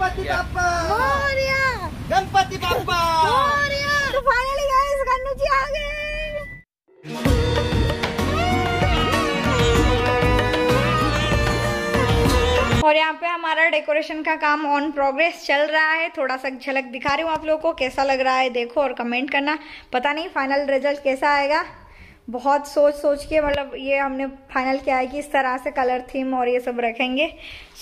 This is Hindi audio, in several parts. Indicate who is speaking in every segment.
Speaker 1: गणपति बाप्पा।
Speaker 2: मोरिया।
Speaker 1: गणपति बाप्पा।
Speaker 2: मोरिया। तो फाइनली गाइस गन्नू जी आ गए। और यहाँ पे हमारा डेकोरेशन का काम ऑन प्रोग्रेस चल रहा है। थोड़ा सा झलक दिखा रही हूँ आप लोगों को कैसा लग रहा है देखो और कमेंट करना। पता नहीं फाइनल रिज़ल्ट कैसा आएगा। बहुत सोच सोच के मतलब ये हमने फाइनल किया है कि इस तरह से कलर थीम और ये सब रखेंगे।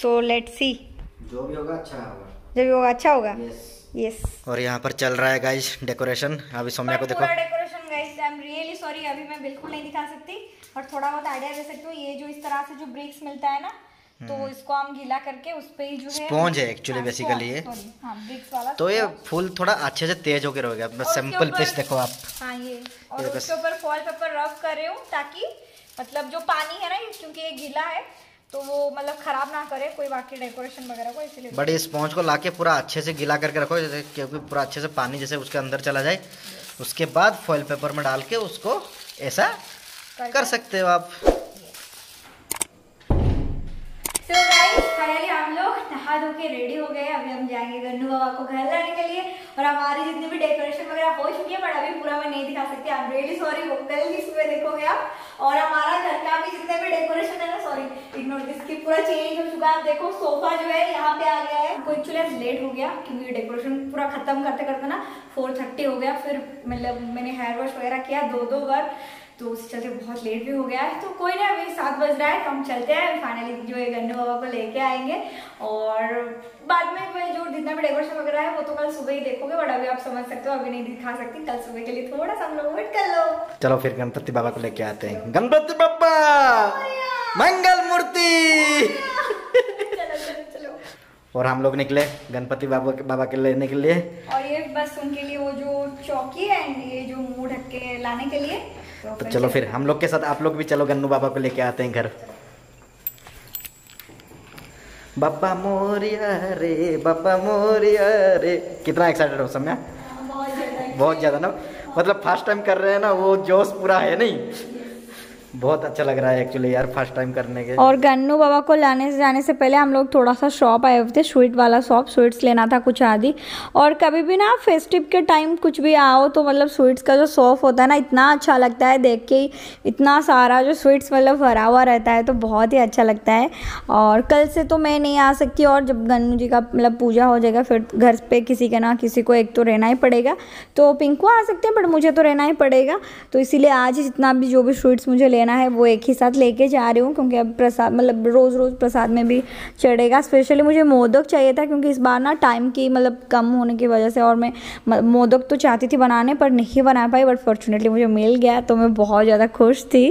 Speaker 2: सो लेट्स सी
Speaker 1: जो भी होगा अच्छा होगा।
Speaker 2: जब ये होगा अच्छा होगा?
Speaker 1: यस
Speaker 2: यस
Speaker 1: और यहाँ पर चल रहा है गाइस डेकोरेशन अभी सौम्या को देखो।
Speaker 2: Decoration guys I am really sorry अभी मैं बिल्कुल नहीं दिखा सकती। और थोड़ा बहुत आइडिया दे सकती हूँ ये जो इस तरह से जो ब्रिक्स मिलता है ना तो इसको हम गीला करके उस पे ही जो है
Speaker 1: Sponge है actually
Speaker 2: हाँ,
Speaker 1: basically ये।
Speaker 2: हाँ ब्रिक्स वाला
Speaker 1: तो ये फूल थोड़ा अच्छे से तेज होकर रहेगा बस सिंपल पीस देखो आप।
Speaker 2: हाँ ये। और। उसके ऊपर फॉल पेपर रब कर रही हूँ ताकि मतलब जो पानी है ना ये क्योंकि ये गीला है तो वो मतलब खराब ना करे कोई बाकी डेकोरेशन वगैरह को इसीलिए
Speaker 1: बट इस स्पॉन्ज को लाके पूरा अच्छे से गीला करके रखो जैसे क्योंकि पूरा अच्छे से पानी जैसे उसके अंदर चला जाए उसके बाद फॉइल पेपर में डाल के उसको ऐसा कर सकते हो आप।
Speaker 2: नहा धो के रेडी हो गए, अभी हम जाएँगे गन्नू बाबा को घर लाने के लिए। और हमारी जितनी भी डेकोरेशन वगैरह हो चुकी है बट अभी पूरा मैं नहीं दिखा सकती। आई एम रियली सॉरी वो कल की सुबह देखोगे आप। और हमारा घर का भी जितने भी डेकोरेशन है ना सॉरी इग्नोर दिस की पूरा चेंज हो चुका है। आप देखो सोफा जो है, यहाँ पे आ गया है। हमको एक्चुअली आज लेट हो गया, क्योंकि डेकोरेशन पूरा खत्म करते करते ना फोर थर्टी हो गया। फिर मतलब मैंने हेयर वॉश वगैरह किया दो दो बार। तो उस चलते बहुत लेट भी हो गया है। तो कोई ना अभी सात बज रहा है तो हम चलते हैं। फाइनली जो है गन्नू बाबा को लेके आएँगे। और बाद में मैं जो जितना भी डेकोरेशन वगैरह है वो तो कल सुबह ही देखोगे बट अभी आप समझ सकते हो अभी नहीं दिखा सकती। कल सुबह के लिए थोड़ा सा हम लोग वेट कर लो।
Speaker 1: चलो फिर गणपति बाबा को लेके आते हैं। गणपति बाबा! मंगल मूर्ति! और हम लोग निकले गणपति बाबा के बाबा के लेने के लिए।
Speaker 2: और ये बस उनके लिए वो जो चौकी है ये जो मुँह ढक के लाने के लिए। तो
Speaker 1: चलो फिर, हम लोग के साथ आप लोग भी चलो गन्नू बाबा को लेके आते हैं घर। बाबा मोरिया रे, बाबा मोरिया रे। कितना एक्साइटेड हो, सम्या?
Speaker 2: बहुत ज़्यादा
Speaker 1: ना? मतलब फ़र्स्ट टाइम कर रहे हैं ना, वो जोश पूरा है नहीं? बहुत अच्छा लग रहा है एक्चुअली यार फ़र्स्ट टाइम करने के।
Speaker 2: और गन्नू बाबा को लाने से जाने से पहले हम लोग थोड़ा सा शॉप आए हुए थे स्वीट वाला शॉप स्वीट्स लेना था कुछ आदि। और कभी भी ना फेस्टिव के टाइम कुछ भी आओ तो मतलब स्वीट्स का जो शॉप होता है ना, इतना अच्छा लगता है देख के ही। इतना सारा जो स्वीट्स मतलब भरा हुआ रहता है तो बहुत ही अच्छा लगता है। और कल से तो मैं नहीं आ सकती और जब गन्नू जी का मतलब पूजा हो जाएगा, फिर घर पे किसी के ना किसी को एक तो रहना ही पड़ेगा। तो पिंकू आ सकते हैं बट मुझे तो रहना ही पड़ेगा। तो इसीलिए आज जितना भी जो भी स्वीट्स मुझे लेना है वो एक ही साथ लेके जा रही हूँ क्योंकि अब प्रसाद मतलब रोज़ रोज़ प्रसाद में भी चढ़ेगा। स्पेशली मुझे मोदक चाहिए था क्योंकि इस बार ना टाइम की मतलब कम होने की वजह से और मैं मोदक तो चाहती थी बनाने पर नहीं बना पाई बट फॉर्चुनेटली मुझे मिल गया तो मैं बहुत ज़्यादा खुश थी।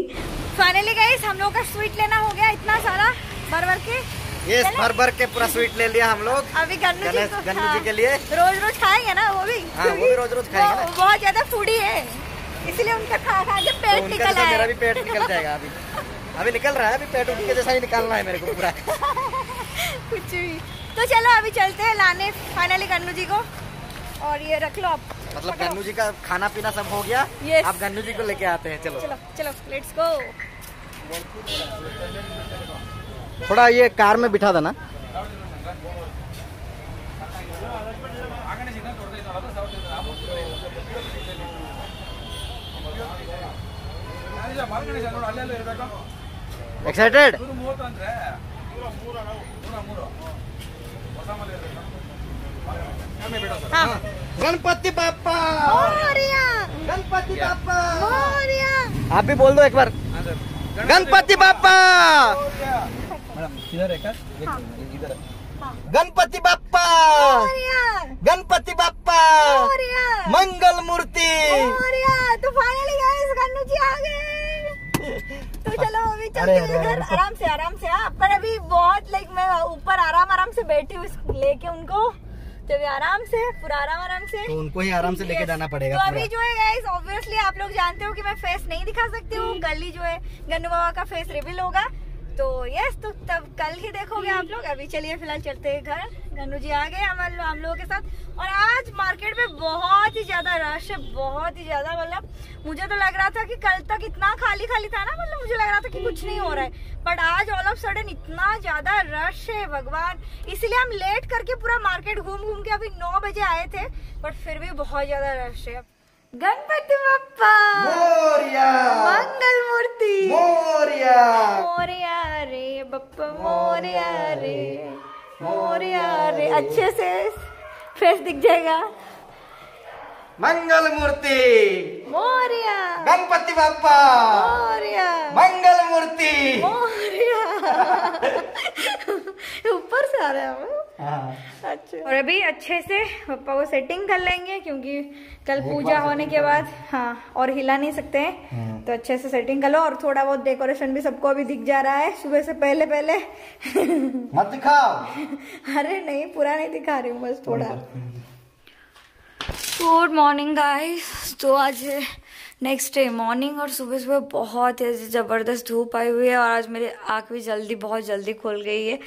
Speaker 2: फाइनली गाइस हम लोग का स्वीट लेना हो गया इतना सारा। भर भर के?
Speaker 1: ये भर भर के पूरा स्वीट ले लिया हम लोग।
Speaker 2: अभी गन्नू जी को
Speaker 1: गन्नू जी
Speaker 2: हाँ,
Speaker 1: के लिए?
Speaker 2: रोज रोज खाएँगे ना वो भी?
Speaker 1: हाँ, वो भी रोज-रोज खाएँगे
Speaker 2: बहुत ज़्यादा फूडी है। इसलिए उनका खा खा के
Speaker 1: तो
Speaker 2: पेट
Speaker 1: उनका
Speaker 2: निकल आया
Speaker 1: मेरा भी पेट निकल जाएगा अभी। अभी निकल रहा है अभी पेट उनके जैसा ही निकालना है मेरे को पूरा।
Speaker 2: कुछ भी। तो चलो अभी चलते हैं लाने फाइनली गन्नू जी को। और ये रख लो आप।
Speaker 1: मतलब गन्नू जी का खाना पीना सब हो गया?
Speaker 2: Yes.
Speaker 1: आप गन्नू जी को लेके आते हैं चलो।
Speaker 2: चलो चलो लेट्स गो
Speaker 1: थोड़ा ये कार में बिठा देना। एक्साइटेड
Speaker 2: हाँ
Speaker 1: गणपति बापा
Speaker 2: मोरिया
Speaker 1: गणपति बापा
Speaker 2: मोरिया
Speaker 1: आप भी बोल दो एक बार गणपति बापा
Speaker 3: इधर इधर
Speaker 1: गणपति बापा गणपति बापा मंगल मूर्ति
Speaker 2: तो फाइनली गाइस गन्नू जी आ गए तो चलो अभी चलते हैं घर। आराम से आराम से। हाँ पर अभी बहुत लाइक मैं ऊपर आराम आराम से बैठी हूँ लेके उनको। तो आराम से पूरा आराम आराम से।
Speaker 1: तो उनको ही आराम से लेके जाना पड़ेगा
Speaker 2: तो अभी जो है गाइस ऑब्वियसली आप लोग जानते हो कि मैं फेस नहीं दिखा सकती हूँ। गली जो है गन्नू बाबा का फेस रिविल होगा। तो यस तो तब कल ही देखोगे आप लोग। अभी चलिए फ़िलहाल चलते हैं घर। गन्नू जी आ गए हम हम लोगों के साथ। और आज मार्केट में बहुत ही ज़्यादा रश है बहुत ही ज़्यादा मतलब मुझे तो लग रहा था कि कल तक इतना खाली खाली था ना मतलब मुझे लग रहा था कि कुछ नहीं हो रहा है। बट आज ऑल ऑफ़ सडन इतना ज़्यादा रश है भगवान। इसीलिए हम लेट करके पूरा मार्केट घूम घूम के अभी नौ बजे आए थे बट फिर भी बहुत ज़्यादा रश है। गणपति बप्पा!
Speaker 1: मोरिया!
Speaker 2: मंगल मूर्ति!
Speaker 1: मोरिया!
Speaker 2: मोरिया! बप्पा मोरिया रे मोरिया रे अच्छे से फेस दिख जाएगा।
Speaker 1: मंगल मूर्ति।
Speaker 2: मोरिया
Speaker 1: गणपति बापा
Speaker 2: मोरिया
Speaker 1: मंगल मूर्ति।
Speaker 2: मोरिया ऊपर से आ रहा है हम अच्छा। और अभी अच्छे से पापा को सेटिंग कर लेंगे क्योंकि कल पूजा होने के बाद हाँ और हिला नहीं सकते हैं तो अच्छे से सेटिंग कर लो और थोड़ा बहुत डेकोरेशन भी सबको अभी दिख जा रहा है सुबह से पहले पहले।
Speaker 1: मत दिखाओ।
Speaker 2: अरे नहीं पूरा नहीं दिखा रही हूँ बस थोड़ा। गुड मॉर्निंग गाइस तो आज नेक्स्ट डे मॉर्निंग और सुबह सुबह बहुत ही ज़बरदस्त धूप आई हुई है और आज मेरी आँख भी जल्दी बहुत जल्दी खुल गई है।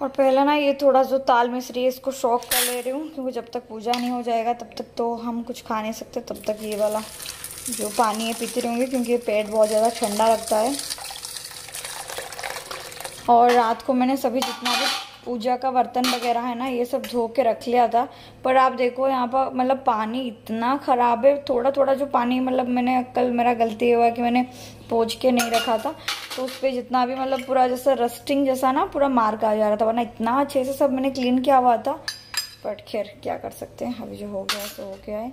Speaker 2: और पहले ना ये थोड़ा जो ताल मिश्री है, इसको शौक कर ले रही हूँ, क्योंकि जब तक पूजा नहीं हो जाएगा, तब तक तो हम कुछ खा नहीं सकते, तब तक ये वाला जो पानी है पीते रहूँगी, क्योंकि पेट बहुत ज़्यादा ठंडा लगता है। और रात को मैंने सभी जितना भी पूजा का बर्तन वगैरह है ना, ये सब धो के रख लिया था। पर आप देखो यहाँ पर मतलब पानी इतना ख़राब है थोड़ा थोड़ा जो पानी मतलब मैंने कल मेरा गलती हुआ कि मैंने पोछ के नहीं रखा था तो उस पर जितना भी मतलब पूरा जैसा रस्टिंग जैसा ना पूरा मार्क आ जा रहा था, वरना इतना अच्छे से सब मैंने क्लीन किया हुआ था। बट खैर, क्या कर सकते हैं? अभी जो हो गया, सो हो गया है।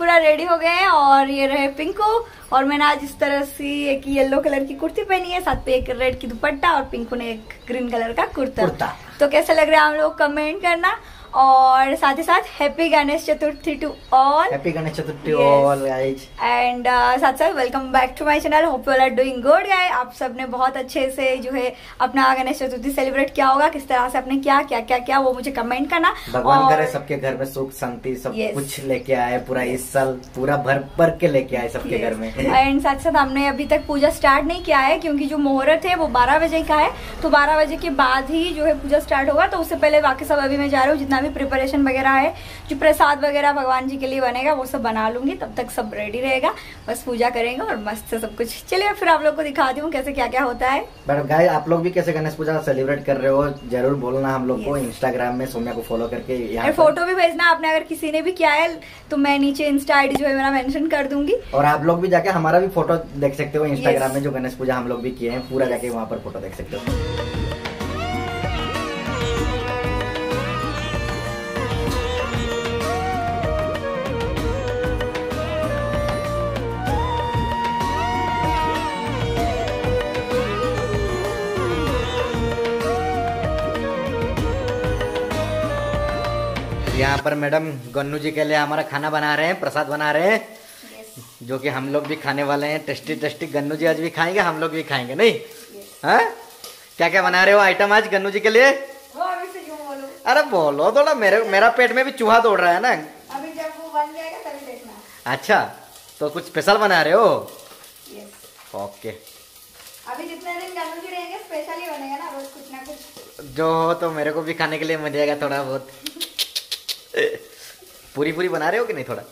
Speaker 2: पूरा रेडी हो गए हैं और ये रहे पिंकू। और मैंने आज इस तरह से एक येलो कलर की कुर्ती पहनी है साथ पे एक रेड की दुपट्टा और पिंकू ने एक ग्रीन कलर का कुर्ता।
Speaker 1: कुर्ता।
Speaker 2: तो कैसा लग रहा है हम लोग कमेंट करना। और साथ ही साथ happy Ganesh Chaturthi to
Speaker 1: all happy Ganesh
Speaker 2: Chaturthi
Speaker 1: all guys
Speaker 2: and साथ साथ welcome back to my channel hope you are doing good guys आप सबने बहुत अच्छे से जो है अपना गणेश चतुर्थी सेलिब्रेट किया होगा किस तरह से आपने क्या क्या क्या क्या वो मुझे कमेंट करना.
Speaker 1: भगवान
Speaker 2: और-
Speaker 1: करे सबके घर में सुख शांति सब
Speaker 2: Yes.
Speaker 1: कुछ लेके आए पूरा इस साल पूरा भर भर के लेके आए सबके घर में।
Speaker 2: एंड साथ साथ हमने अभी तक पूजा स्टार्ट नहीं किया है क्योंकि जो मुहूर्त है वो 12 बजे का है. तो 12 बजे के बाद ही जो है पूजा स्टार्ट होगा तो उससे पहले बाकी सब अभी मैं जा रहा हूँ जितना भी प्रिपरेशन वगैरह है जो प्रसाद वगैरह भगवान जी के लिए बनेगा वो सब बना लूँगी तब तक सब रेडी रहेगा बस पूजा करेंगे और मस्त से सब कुछ। चलिए फिर आप लोग को दिखाती हूँ कैसे क्या क्या होता है।
Speaker 1: बट गाय आप लोग भी कैसे गणेश पूजा सेलिब्रेट कर रहे हो ज़रूर बोलना हम लोग को इंस्टाग्राम में सोम्या को फॉलो करके।
Speaker 2: फ़ोटो भी भेजना आपने अगर किसी ने भी किया है तो मैं नीचे इंस्टा आईडी जो है मेरा मेंशन कर दूँगी।
Speaker 1: और आप लोग भी जाके हमारा भी फ़ोटो देख सकते हो इंस्टाग्राम में जो गणेश पूजा हम लोग भी किए हैं पूरा जाके वहाँ पर फ़ोटो देख सकते हो। यहाँ पर मैडम गन्नू जी के लिए हमारा खाना बना रहे हैं प्रसाद बना रहे हैं जो कि हम लोग भी खाने वाले हैं। टेस्टी टेस्टी गन्नू जी आज भी खाएँगे हम लोग भी खाएँगे नहीं? हाँ? क्या क्या बना रहे हो आइटम आज गन्नू जी के लिए?
Speaker 2: बोलूँ?
Speaker 1: अरे बोलो थोड़ा मेरे मेरा पेट में भी चूहा दौड़ रहा है ना।
Speaker 2: अभी जब वो बन जाएगा तभी देखना।
Speaker 1: अच्छा तो कुछ स्पेशल बना रहे हो?
Speaker 2: यस
Speaker 1: ओके
Speaker 2: अभी जितने दिन गन्नू जी रहेंगे स्पेशल ही बनेगा ना रोज कुछ ना कुछ।
Speaker 1: जो हो तो मेरे को भी खाने के लिए मिल जाएगा थोड़ा बहुत। पूरी पूरी बना रहे हो कि नहीं थोड़ा?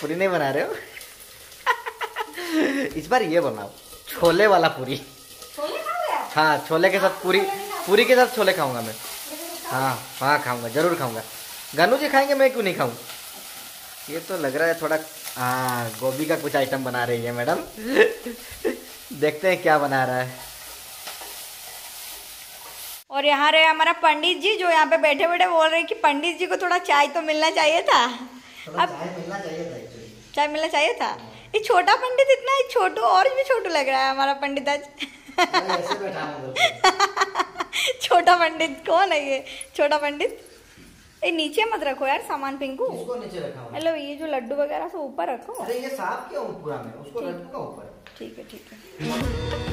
Speaker 1: पूरी नहीं बना रहे हो? इस बार ये बनाओ। छोले वाला पूरी।
Speaker 2: छोले
Speaker 1: हाँ छोले के साथ पूरी पूरी के साथ छोले खाऊँगा मैं। हाँ हाँ खाऊँगा ज़रूर खाऊँगा। गन्नू जी खाएँगे मैं क्यों नहीं खाऊं? ये तो लग रहा है थोड़ा हाँ गोभी का कुछ आइटम बना रही है मैडम। देखते हैं क्या बना रहा है।
Speaker 2: और यहाँ रहे हमारा पंडित जी जो यहाँ पे बैठे बैठे बोल रहे हैं कि पंडित जी को थोड़ा चाय तो मिलना चाहिए था। अब
Speaker 1: चाय मिलना चाहिए था एक्चुअली
Speaker 2: चाय मिलना चाहिए था? ये छोटा पंडित इतना ही छोटू और भी छोटू लग रहा है हमारा पंडित आज।
Speaker 1: उधर।
Speaker 2: छोटा पंडित कौन है ये? छोटा पंडित? ये नीचे मत रखो यार सामान पिंकू।
Speaker 1: इसको नीचे रखा
Speaker 2: हेलो ये जो लड्डू वगैरह सब ऊपर रखो।
Speaker 1: अरे ये साफ़ क्यों पूरा में उसको लड्डू का ऊपर।
Speaker 2: ठीक है ठीक है।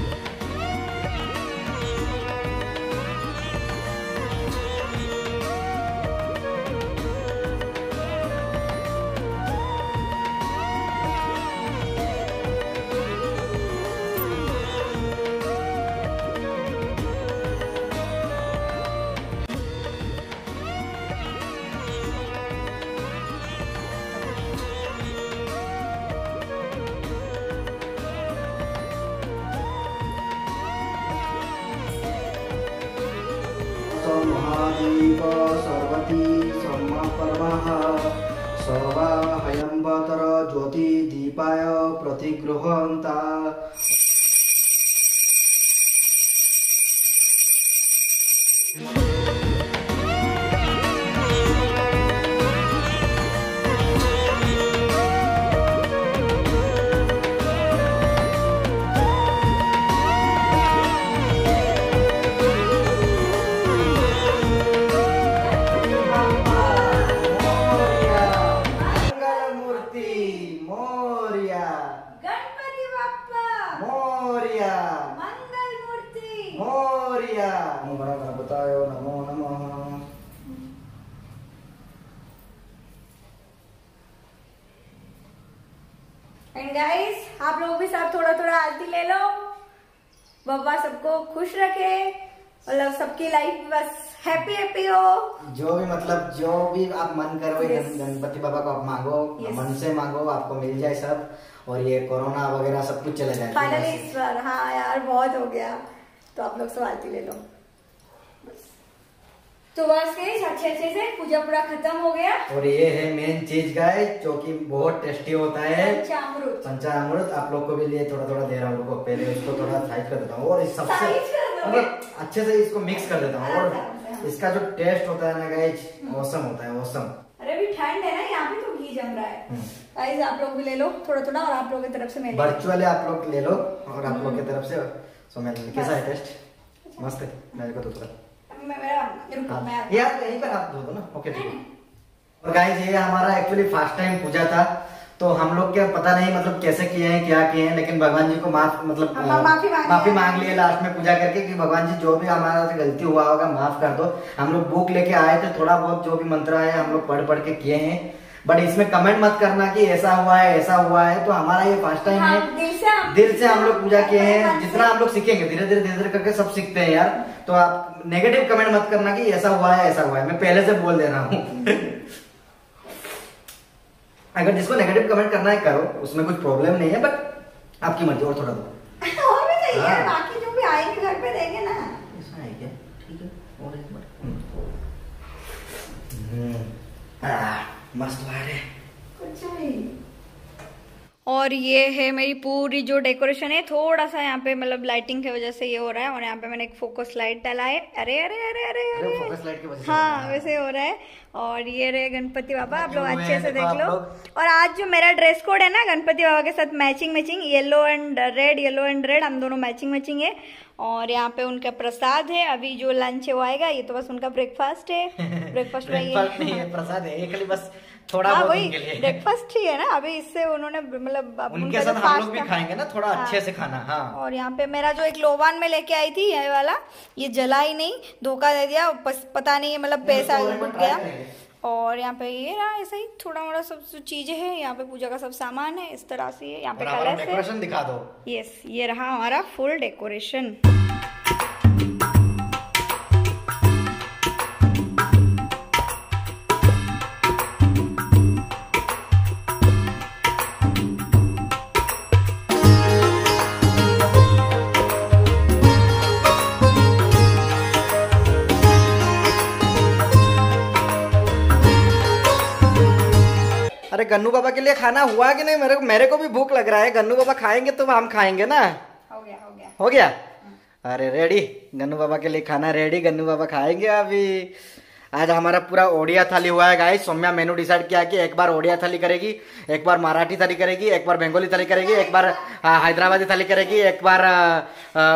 Speaker 2: एंड गाइस आप लोग भी सब थोड़ा थोड़ा आरती ले लो बाबा सबको खुश रखे मतलब सबकी लाइफ बस हैप्पी हैप्पी हो
Speaker 1: जो भी मतलब जो भी आप मन करो ये
Speaker 2: Yes.
Speaker 1: गणपति बाबा को आप मांगो
Speaker 2: Yes.
Speaker 1: मन से मांगो आपको मिल जाए सब और ये कोरोना वगैरह सब कुछ चले जाए
Speaker 2: फाइनली इस बार हाँ यार बहुत हो गया तो आप लोग सब आरती ले लो। तो बस गई अच्छे अच्छे से पूजा पूरा खत्म हो गया।
Speaker 1: और ये है मेन चीज़ गाय जो कि बहुत टेस्टी होता है।
Speaker 2: पंचामृत।
Speaker 1: पंचामृत आप लोग को भी लिए थोड़ा थोड़ा दे रहा हूँ पहले उसको थोड़ा साइज़ कर देता हूँ। और इस सबसे? मतलब अच्छे से इसको मिक्स कर देता हूँ।
Speaker 2: अच्छा, अच्छा।
Speaker 1: और इसका जो टेस्ट होता है ना गाइज़ औसम होता है औसम
Speaker 2: अरे अभी ठंड है ना यहाँ पे तो घी जम रहा है।
Speaker 1: हम्म।
Speaker 2: गाइस आप लोग भी ले लो थोड़ा थोड़ा और आप लोगों की तरफ़ से मेरे
Speaker 1: वर्चुअली आप लोग ले लो और आप लोग की तरफ़ से। सो मैं कैसा है टेस्ट मस्त है मेरे को तो थोड़ा
Speaker 2: मैं मेरा रुको मैं
Speaker 1: हाँ, यार यहीं पर आप धो दो ना। ओके ठीक है। और गाइस ये हमारा एक्चुअली फ़र्स्ट टाइम पूजा था तो हम लोग क्या पता नहीं मतलब कैसे किए हैं क्या किए हैं लेकिन भगवान जी को माफ़ मतलब
Speaker 2: माफ़ी मांगे
Speaker 1: माफ़ी
Speaker 2: हैं।
Speaker 1: मांग लिए लास्ट में पूजा करके कि भगवान जी जो भी हमारा से गलती हुआ होगा माफ़ कर दो। हम लोग बुक लेके आए थे थोड़ा बहुत जो भी मंत्र आया हम लोग पढ़ पढ़ के किए हैं। बट इसमें कमेंट मत करना कि ऐसा हुआ है ऐसा हुआ है तो हमारा ये फ़र्स्ट टाइम
Speaker 2: हाँ,
Speaker 1: है
Speaker 2: दिल से हम
Speaker 1: दिल से हम लोग पूजा किए हैं जितना हम लोग सीखेंगे धीरे धीरे धीरे धीरे करके सब सीखते हैं यार। तो आप नेगेटिव कमेंट मत करना कि ऐसा हुआ है ऐसा हुआ है। मैं पहले से बोल दे रहा हूँ। अगर जिसको नेगेटिव कमेंट करना है करो। उसमें कुछ प्रॉब्लम नहीं है बट आपकी मर्ज़ी और थोड़ा दो।
Speaker 2: और भी चाहिए
Speaker 1: हाँ।
Speaker 2: बाकी जो भी आएँगे घर पे देंगे ना
Speaker 1: ऐसा है क्या ठीक है और एक बार हम्म। आह, मस्त बात है
Speaker 2: कुछ भी और ये है मेरी पूरी जो डेकोरेशन है थोड़ा सा यहाँ पे मतलब लाइटिंग की वजह से ये हो रहा है और यहाँ पे मैंने एक फोकस लाइट डाला है। अरे अरे अरे अरे
Speaker 1: अरे
Speaker 2: अरे।
Speaker 1: फोकस लाइट की वजह
Speaker 2: हाँ वैसे हो रहा है। और ये रहे गणपति बाबा आप लोग अच्छे से
Speaker 1: देख
Speaker 2: लो। और आज जो मेरा ड्रेस कोड है ना गणपति बाबा के साथ matching matching yellow and red yellow and red हम दोनों मैचिंग मैचिंग है। और यहाँ पे उनका प्रसाद है। अभी जो लंच है वो आएगा ये तो बस उनका ब्रेकफास्ट है। ब्रेकफास्ट
Speaker 1: में है प्रसाद है। ये खाली बस थोड़ा
Speaker 2: हाँ वही ब्रेकफास्ट ही है ना अभी इससे उन्होंने मतलब
Speaker 1: उनके साथ हम लोग भी खाएँगे ना थोड़ा
Speaker 2: हाँ।
Speaker 1: अच्छे से खाना हाँ।
Speaker 2: और यहाँ पे मेरा जो एक लोबान में लेके आई थी ये वाला ये जला ही नहीं धोखा दे दिया पस, पता नहीं मतलब पैसा
Speaker 1: बार
Speaker 2: उठ गया। और यहाँ पे ये रहा ऐसे ही थोड़ा मोड़ा सब चीज़ें हैं यहाँ पे पूजा का सब सामान है इस तरह से यहाँ पे है।
Speaker 1: डेकोरेशन दिखा दो।
Speaker 2: यस ये रहा हमारा फुल डेकोरेशन
Speaker 1: गन्नू बाबा के लिए खाना हुआ कि नहीं? मेरे को मेरे को भी भूख लग रहा है। गन्नू बाबा खाएँगे तो हम खाएँगे ना?
Speaker 2: हो गया हो गया।
Speaker 1: हो गया? अरे रेडी गन्नू बाबा के लिए खाना रेडी गन्नू बाबा खाएँगे अभी? आज हमारा पूरा ओडिया थाली हुआ है गाइस सौम्या मेनू डिसाइड किया कि एक बार ओडिया थाली करेगी एक बार मराठी थाली करेगी एक बार बंगाली थाली करेगी एक बार हैदराबादी थाली करेगी एक बार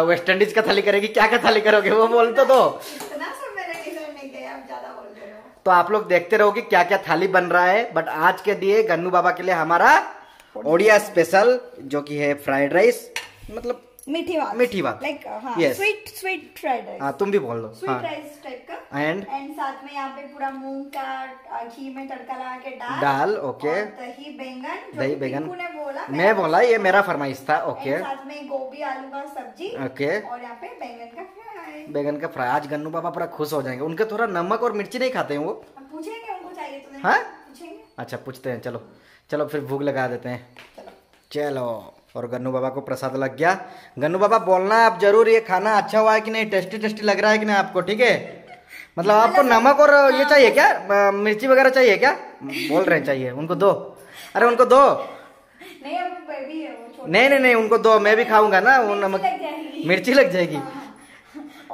Speaker 1: वेस्ट इंडीज का थाली करेगी। क्या क्या थाली करोगे? वो बोल तो दो
Speaker 2: इतना सब मैंने डिसाइड नहीं किया आप ज़्यादा बोल रहे हो
Speaker 1: तो आप लोग देखते रहोगे क्या क्या थाली बन रहा है बट आज के लिए गन्नू बाबा के लिए हमारा ओडिया स्पेशल, जो कि है फ्राइड राइस मतलब
Speaker 2: मीठी बात
Speaker 1: मीठी बात।
Speaker 2: लाइक हाँ. स्वीट स्वीट फ्राइड राइस
Speaker 1: हाँ तुम भी बोल दो।
Speaker 2: स्वीट राइस टाइप का।
Speaker 1: एंड
Speaker 2: एंड साथ में यहाँ पे पूरा मूंग का घी में तड़का लगा के दाल
Speaker 1: दाल, ओके।
Speaker 2: दही बैंगन
Speaker 1: दही बैंगन।
Speaker 2: ने बोला
Speaker 1: मैं बोला ये मेरा फरमाइश था ओके
Speaker 2: साथ में गोभी आलू का सब्ज़ी।
Speaker 1: ओके
Speaker 2: और यहाँ पे बैंगन का फ्राई।
Speaker 1: बैगन का फ्राई। आज गन्नू बाबा पूरा खुश हो जाएँगे। उनके थोड़ा नमक और मिर्ची नहीं खाते हैं वो?
Speaker 2: पूछेंगे उनको चाहिए तो नहीं।
Speaker 1: हाँ?
Speaker 2: पूछेंगे।
Speaker 1: अच्छा पूछते हैं चलो। चलो फिर भूख लगा देते हैं।
Speaker 2: चलो।
Speaker 1: चलो। और गन्नू बाबा को प्रसाद लग गया। गन्नू बाबा बोलना आप ज़रूर ये खाना अच्छा हुआ है कि नहीं? टेस्टी टेस्टी लग रहा है कि नहीं आपको? ठीक है? मतलब आपको नमक और ये चाहिए क्या? मिर्ची वगैरह चाहिए क्या? बोल रहे हैं चाहिए। उनको दो। अरे उनको दो।
Speaker 2: है
Speaker 1: नहीं नहीं नहीं उनको दो। मैं भी खाऊँगा ना वो नमक मिर्ची लग जाएगी।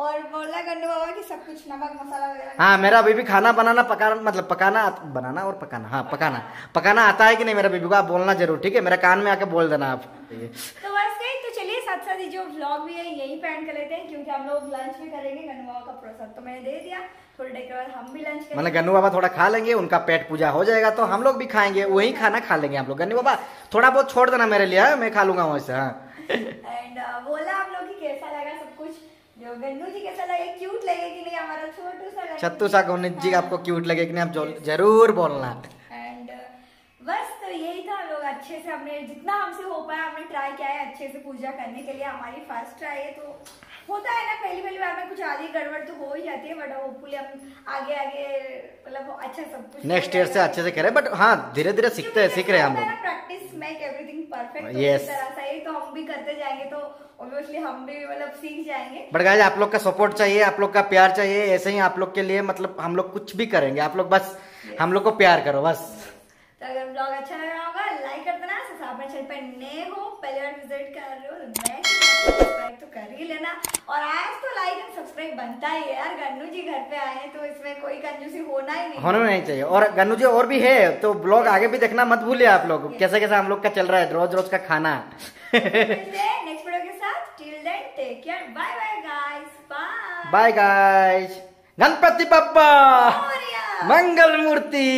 Speaker 2: और बोला गन्नू बाबा की सब कुछ नमक मसाला वगैरह
Speaker 1: हाँ मेरा बेबी खाना बनाना पकाना मतलब पकाना बनाना और पकाना हाँ पकाना। पकाना आता है कि नहीं मेरा बेबी को आप बोलना ज़रूर ठीक है? मेरे कान में आके बोल देना आप।
Speaker 2: तो बस गई तो चलिए साथ साथ जो व्लॉग भी है यही पैंड कर लेते हैं क्योंकि हम लोग लंच भी करेंगे गन्नू बाबा का प्रसाद। तो मैंने दे दिया थोड़ी देर के बाद हम भी लंच
Speaker 1: मतलब गन्नू बाबा थोड़ा खा लेंगे उनका पेट पूजा हो जाएगा तो हम लोग भी खाएँगे वही खाना खा लेंगे हम लोग। गन्नू बाबा थोड़ा बहुत छोड़ देना मेरे लिए हाँ? मैं खा लूँगा वहाँ से हाँ
Speaker 2: एंड बोला आप लोग की कैसा लगा सब कुछ जो गन्नू जी कैसा लगे क्यूट लगे कि नहीं? हमारा छोटू सा
Speaker 1: छत्तू सा जी आपको क्यूट लगे कि नहीं? आप ज़रूर बोलना।
Speaker 2: एंड बस तो यही था हम लोग अच्छे से हमने जितना हमसे हो पाया हमने ट्राई किया है अच्छे से पूजा करने के लिए। हमारी फ़र्स्ट ट्राई है तो होता है ना पहली पहली बार में कुछ आधी गड़बड़ तो हो ही जाती है बट होपफुली हम आगे आगे मतलब अच्छा सब कुछ
Speaker 1: नेक्स्ट ईयर से अच्छे से करें बट हाँ धीरे धीरे सीखते हैं सीख रहे हैं हम लोग।
Speaker 2: Practice make everything perfect
Speaker 1: Yes.
Speaker 2: तरह से तो हम भी करते जाएँगे तो ऑब्वियसली हम भी मतलब सीख जाएँगे।
Speaker 1: बट आप लोग का सपोर्ट चाहिए आप लोग का प्यार चाहिए ऐसे ही आप लोग के लिए मतलब हम लोग कुछ भी करेंगे आप लोग बस हम लोग को प्यार करो बस।
Speaker 2: तो अगर ब्लॉग अच्छा लगा होगा लाइक कर देना सब्सक्राइब चैनल पर नए हो पहले बार विज़िट कर रहे हो तो मैं सब्सक्राइब तो कर ही लेना। और आज तो लाइक एंड सब्सक्राइब बनता ही है यार गन्नू जी घर पे आए तो इसमें कोई कंजूसी होना ही नहीं।
Speaker 1: होना नहीं चाहिए। और गन्नू जी और भी है तो ब्लॉग आगे भी देखना मत भूलिए आप लोग। कैसे कैसे हम लोग का चल रहा है रोज रोज का खाना।
Speaker 2: नेक्स्ट वीडियो के साथ। Till then take care bye bye guys bye
Speaker 1: bye guys Ganpati पप्पा मंगल मूर्ति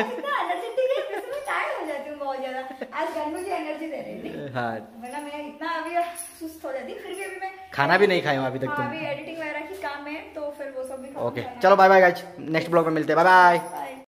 Speaker 2: इतना एनर्जेटिक फिर से मैं टायर्ड जाती बहुत ज़्यादा आज गन्नू जी एनर्जी दे रही थी वरना मैं इतना अभी सुस्त जाती फिर भी अभी मैं
Speaker 1: खाना भी नहीं खाया हूँ अभी तक तुम।
Speaker 2: एडिटिंग वगैरह की काम है तो फिर वो सब भी
Speaker 1: ओके चलो bye bye guys next blog में मिलते हैं। Bye
Speaker 2: bye.